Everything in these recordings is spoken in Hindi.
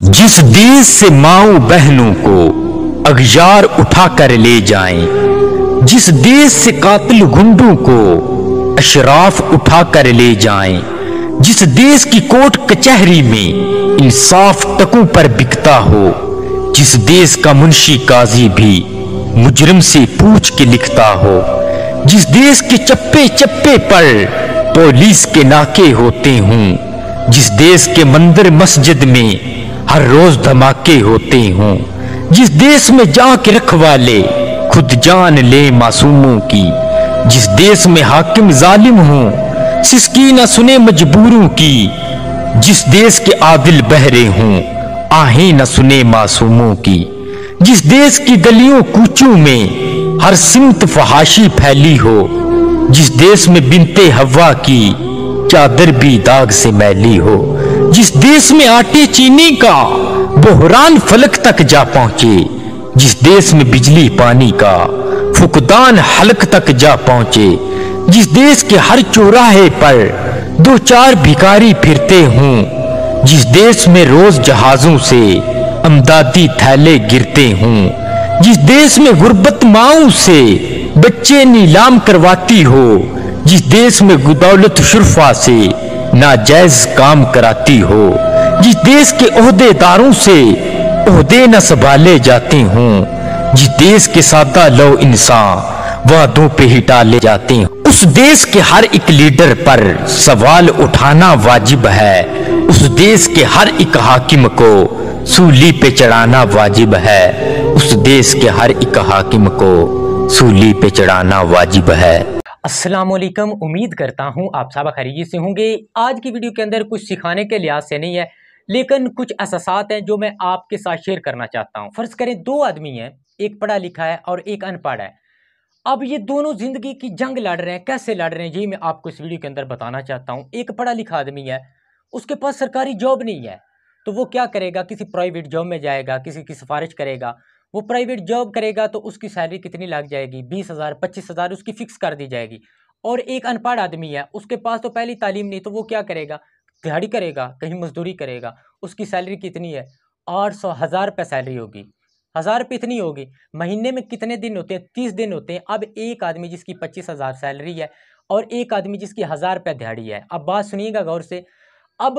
जिस देश से माओ बहनों को अगजार उठा कर ले जाएँ, जिस देश से कातिल गुंडों को अशराफ उठा कर ले जाएँ, जिस देश की कोर्ट कचहरी में इंसाफ टकों पर बिकता हो जिस देश का मुंशी काजी भी मुजरिम से पूछ के लिखता हो जिस देश के चप्पे चप्पे पर पुलिस के नाके होते हों जिस देश के मंदिर मस्जिद में हर रोज धमाके होते हों। जिस देश में जा के रखवाले, खुद जान ले मासूमों की। जिस देश में हाकिम जालिम हो सिसकी न सुने मजबूरों की। जिस देश के आदिल बहरे हों, आहें न सुने मासूमों की। जिस देश की गलियों कूचों में हर सिमत फहाशी फैली हो। जिस देश में बिनते हवा की, चादर भी दाग से मैली हो। जिस देश में आटे चीनी का बोहरान फलक तक जा पहुँचे, जिस देश में बिजली पानी का फुकदान हलक तक जा पहुँचे, जिस देश के हर चौराहे पर दो चार भिखारी फिरते हों, जिस देश में रोज जहाजों से अमदादी थैले गिरते हों, जिस देश में गुर्बत माओ से बच्चे नीलाम करवाती हो, जिस देश में गुदौलत शुरफा से नाजायज काम कराती हो। जिस देश के ओहदेदारों से ओहदे न संभाले जाते हों। जिस देश के सादा लो इंसान वादों पे ही टाले जाते हैं। उस देश के हर एक लीडर पर सवाल उठाना वाजिब है। उस देश के हर एक हाकिम को सूली पे चढ़ाना वाजिब है। उस देश के हर एक हाकिम को सूली पे चढ़ाना वाजिब है। वालेकुम उम्मीद करता हूँ आप सब खरीजी से होंगे। आज की वीडियो के अंदर कुछ सिखाने के लिहाज से नहीं है, लेकिन कुछ एहसास हैं जो मैं आपके साथ शेयर करना चाहता हूँ। फ़र्ज़ करें, दो आदमी हैं, एक पढ़ा लिखा है और एक अनपढ़ है। अब ये दोनों ज़िंदगी की जंग लड़ रहे हैं, कैसे लड़ रहे हैं यही मैं आपको इस वीडियो के अंदर बताना चाहता हूँ। एक पढ़ा लिखा आदमी है, उसके पास सरकारी जॉब नहीं है तो वो क्या करेगा? किसी प्राइवेट जॉब में जाएगा, किसी की सिफारिश करेगा वो प्राइवेट जॉब करेगा तो उसकी सैलरी कितनी लग जाएगी? बीस हज़ार, पच्चीस हज़ार उसकी फ़िक्स कर दी जाएगी। और एक अनपढ़ आदमी है, उसके पास तो पहली तालीम नहीं तो वो क्या करेगा? दिहाड़ी करेगा, कहीं मजदूरी करेगा। उसकी सैलरी कितनी है? आठ सौ हज़ार रुपये सैलरी होगी। हज़ार रुपये इतनी होगी। महीने में कितने दिन होते हैं? तीस दिन होते हैं। अब एक आदमी जिसकी पच्चीस हज़ार सैलरी है और एक आदमी जिसकी हज़ार रुपये दिहाड़ी है। अब बात सुनिएगा गौर से। अब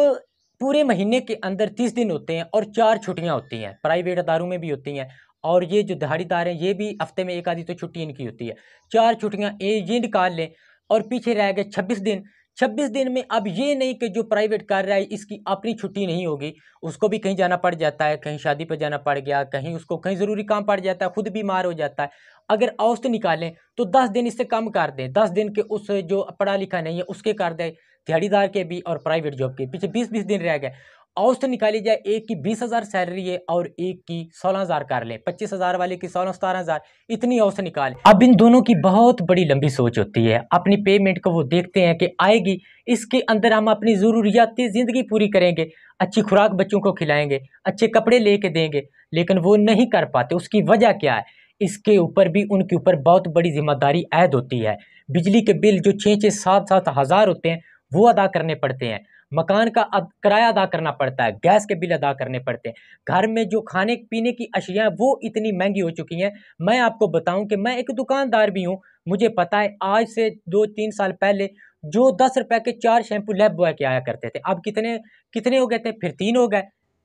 पूरे महीने के अंदर तीस दिन होते हैं और चार छुट्टियाँ होती हैं। प्राइवेट अदारों में भी होती हैं और ये जो दिहाड़ीदार हैं, ये भी हफ़्ते में एक आधी तो छुट्टी इनकी होती है। चार छुट्टियाँ ये निकाल लें और पीछे रह गए छब्बीस दिन। छब्बीस दिन में अब ये नहीं कि जो प्राइवेट कर रहा है, इसकी अपनी छुट्टी नहीं होगी। उसको भी कहीं जाना पड़ जाता है, कहीं शादी पर जाना पड़ गया, कहीं उसको कहीं ज़रूरी काम पड़ जाता है, खुद बीमार हो जाता है। अगर औसत निकालें तो दस दिन इससे कम कर दें। दस दिन के उस जो पढ़ा लिखा नहीं है, उसके कर दें। दिहाड़ीदार के भी और प्राइवेट जॉब के। पीछे बीस बीस दिन रह गए। औसत निकाली जाए, एक की बीस हज़ार सैलरी है और एक की सोलह हज़ार कर ले। पच्चीस हज़ार वाले की सोलह, सतारह हज़ार। इतनी औसत निकालें। अब इन दोनों की बहुत बड़ी लंबी सोच होती है। अपनी पेमेंट को वो देखते हैं कि आएगी। इसके अंदर हम अपनी ज़रूरियाती ज़िंदगी पूरी करेंगे। अच्छी खुराक बच्चों को खिलाएँगे, अच्छे कपड़े ले के देंगे, लेकिन वो नहीं कर पाते। उसकी वजह क्या है? इसके ऊपर भी उनके ऊपर बहुत बड़ी ज़िम्मेदारी ऐद होती है। बिजली के बिल जो छः छः सात सात हज़ार होते हैं वो अदा करने पड़ते हैं। मकान का किराया अदा करना पड़ता है, गैस के बिल अदा करने पड़ते हैं। घर में जो खाने, पीने की अशियाँ वो इतनी महँगी हो चुकी हैं। मैं आपको बताऊँ कि मैं एक दुकानदार भी हूँ। मुझे पता है, आज से दो, तीन साल पहले जो दस रुपए के चार शैम्पू लेब बॉय के आया करते थे। अब कितने कितने हो गए थे? फिर तीन हो गए,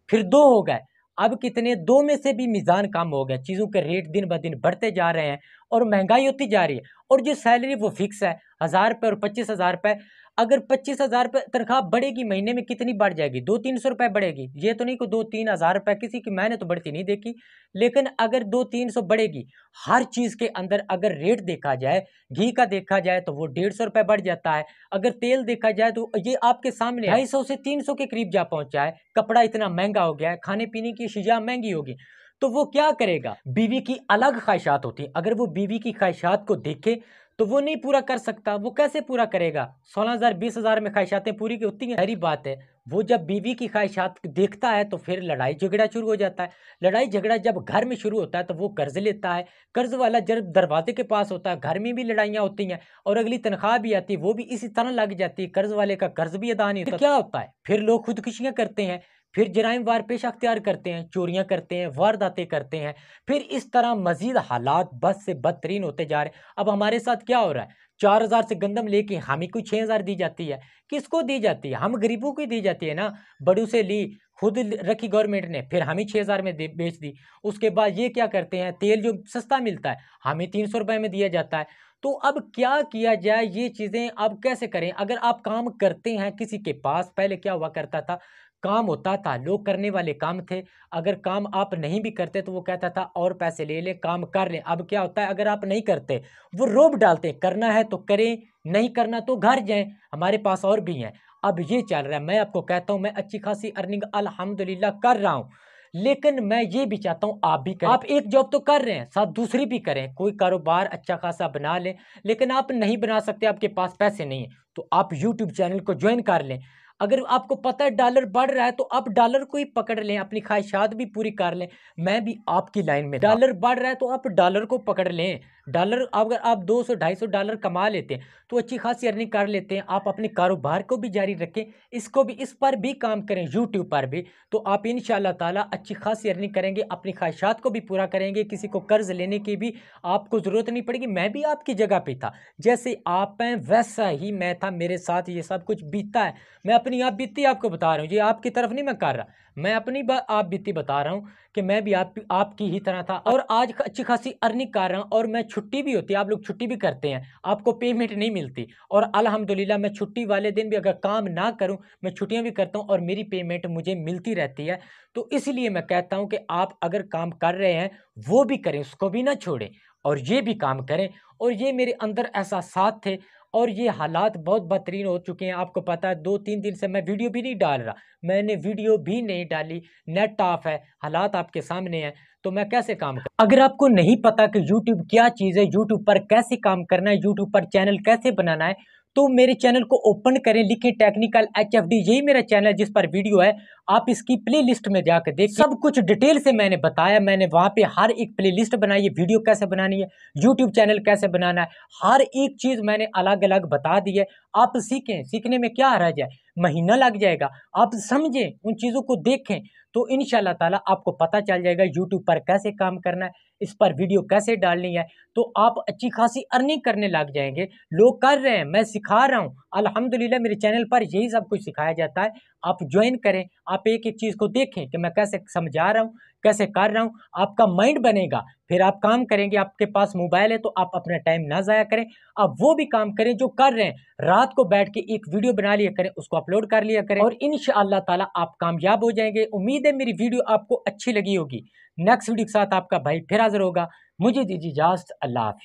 फिर दो हो गए। अब कितने, दो में से भी मिज़ान कम हो गया। चीज़ों के रेट दिन ब दिन बढ़ते जा रहे हैं और महँगाई होती जा रही है। और जो सैलरी वो फिक्स है, हज़ार रुपये और पच्चीस हज़ार रुपये अगर पच्चीस हज़ार तनख्वाह बढ़ेगी महीने में, कितनी बढ़ जाएगी? दो तीन सौ रुपये बढ़ेगी। ये तो नहीं को दो तीन हज़ार रुपये किसी की, मैंने तो बढ़ती नहीं देखी। लेकिन अगर दो तीन सौ बढ़ेगी, हर चीज़ के अंदर अगर रेट देखा जाए, घी का देखा जाए तो वो डेढ़ सौ रुपये बढ़ जाता है। अगर तेल देखा जाए तो ये आपके सामने ढाई सौ से तीन सौ के करीब जा पहुँचा है। कपड़ा इतना महँगा हो गया है, खाने पीने की शिजा महँगी होगी। तो वो क्या करेगा? बीवी की अलग ख्वाहिशात होती हैं। अगर वो बीवी की ख्वाहिशात को देखे तो वो नहीं पूरा कर सकता, वो कैसे पूरा करेगा? सोलह हज़ार, बीस हज़ार में ख्वाहिशातें पूरी की होती हैं सारी बात है। वो जब बीवी की ख्वाहिशात देखता है तो फिर लड़ाई झगड़ा शुरू हो जाता है। लड़ाई झगड़ा जब घर में शुरू होता है तो वो कर्ज लेता है। कर्ज वाला जब दरवाजे के पास होता है, घर में भी लड़ाइयाँ होती हैं और अगली तनख्वाह भी आती है, वो भी इसी तरह लग जाती है। कर्ज वाले का कर्ज भी अदा नहीं होता। तो क्या होता है? फिर लोग खुदकुशियाँ करते हैं। फिर जराइम वार पेश अख्तियार करते हैं, चोरियाँ करते हैं, वारदातें करते हैं। फिर इस तरह मजीद हालात बद से बदतरीन होते जा रहे हैं। अब हमारे साथ क्या हो रहा है? चार हज़ार से गंदम लेके हमें कोई छः हज़ार दी जाती है। किसको दी जाती है? हम गरीबों को ही दी जाती है ना? बड़ों से ली, खुद रखी गवर्नमेंट ने, फिर हमें छः हज़ार में बेच दी। उसके बाद ये क्या करते हैं? तेल जो सस्ता मिलता है, हमें तीन सौ रुपये में दिया जाता है। तो अब क्या किया जाए? ये चीज़ें अब कैसे करें? अगर आप काम करते हैं किसी के पास, पहले क्या हुआ करता था? काम होता था, लोग करने वाले काम थे। अगर काम आप नहीं भी करते तो वो कहता था, और पैसे ले लें, काम कर लें। अब क्या होता है, अगर आप नहीं करते, वो रोब डालते करना है तो करें, नहीं करना तो घर जाएँ। हमारे पास और भी हैं। अब ये चल रहा है। मैं आपको कहता हूँ, मैं अच्छी खासी अर्निंग अल्हम्दुलिल्लाह कर रहा हूँ। लेकिन मैं ये भी चाहता हूँ, आप भी करें। आप एक जॉब तो कर रहे हैं, साथ दूसरी भी करें। कोई कारोबार अच्छा खासा बना लें, लेकिन आप नहीं बना सकते, आपके पास पैसे नहीं है। तो आप यूट्यूब चैनल को ज्वाइन कर लें। अगर आपको पता है डॉलर बढ़ रहा है तो आप डॉलर को ही पकड़ लें, अपनी ख्वाहिशात भी पूरी कर लें। मैं भी आपकी लाइन में डॉलर बढ़ रहा है तो आप डॉलर को पकड़ लें। डॉलर, अगर आप 200 250 डॉलर कमा लेते हैं तो अच्छी खासी अर्निंग कर लेते हैं। आप अपने कारोबार को भी जारी रखें, इसको भी, इस पर भी काम करें यूट्यूब पर भी। तो आप इन ताला अच्छी खासी अर्निंग करेंगे, अपनी ख्वाहिशात को भी पूरा करेंगे, किसी को कर्ज लेने की भी आपको ज़रूरत नहीं पड़ेगी। मैं भी आपकी जगह पर था। जैसे आप हैं, वैसा ही मैं था, मेरे साथ ये सब कुछ बीतता है। मैं आप बीती आपको बता रहा हूँ। ये आपकी तरफ़ नहीं मैं कर रहा। मैं अपनी आप बीती बता रहा हूँ कि मैं भी आप, आपकी ही तरह था। और आज अच्छी खासी अर्निंग कर रहा हूँ और मैं छुट्टी भी होती है। आप लोग छुट्टी भी करते हैं। आपको पेमेंट नहीं मिलती। और अल्हम्दुलिल्लाह मैं छुट्टी वाले दिन भी अगर काम ना करूँ, मैं छुट्टियाँ भी करता हूँ और मेरी पेमेंट मुझे मिलती रहती है। तो इसलिए मैं कहता हूँ कि आप अगर काम कर रहे हैं, वो भी करें, उसको भी ना छोड़ें और ये भी काम करें। और ये मेरे अंदर एहसास थे और ये हालात बहुत बेहतरीन हो चुके हैं। आपको पता है दो तीन दिन से मैं वीडियो भी नहीं डाल रहा। मैंने वीडियो भी नहीं डाली, नेट ऑफ़ है, हालात आपके सामने हैं तो मैं कैसे काम कर? अगर आपको नहीं पता कि यूट्यूब क्या चीज़ है यूट्यूब पर कैसे काम करना है यूट्यूब पर चैनल कैसे बनाना है तो मेरे चैनल को ओपन करें, लिखें टेक्निकल एच एफ़ डी, यही मेरा चैनल है जिस पर वीडियो है। आप इसकी प्ले लिस्ट में जाकर देख सब कुछ डिटेल से मैंने बताया, मैंने वहाँ पे हर एक प्ले लिस्ट बनाई है वीडियो कैसे बनानी है यूट्यूब चैनल कैसे बनाना है, हर एक चीज़ मैंने अलग अलग बता दी है। आप सीखें, सीखने में क्या रह जाए? महीना लग जाएगा। आप समझें, उन चीज़ों को देखें तो इन ताला आपको पता चल जाएगा यूट्यूब पर कैसे काम करना है, इस पर वीडियो कैसे डालनी है तो आप अच्छी खासी अर्निंग करने लग जाएँगे। लोग कर रहे हैं, मैं सिखा रहा हूँ। अल्हम्दुलिल्लाह, मेरे चैनल पर यही सब कुछ सिखाया जाता है। आप ज्वाइन करें आप एक एक चीज़ को देखें कि मैं कैसे समझा रहा हूँ, कैसे कर रहा हूँ, आपका माइंड बनेगा। फिर आप काम करेंगे, आपके पास मोबाइल है तो आप अपना टाइम ना ज़ाया करें। आप वो भी काम करें जो कर रहे हैं। रात को बैठ के एक वीडियो बना लिया करें, उसको अपलोड कर लिया करें और इन ताला आप कामयाब हो जाएँगे। उम्मीद है मेरी वीडियो आपको अच्छी लगी होगी। नेक्स्ट वीडियो के साथ आपका भाई फिर हाजिर होगा। मुझे दीजिए इजाज़त, अल्लाह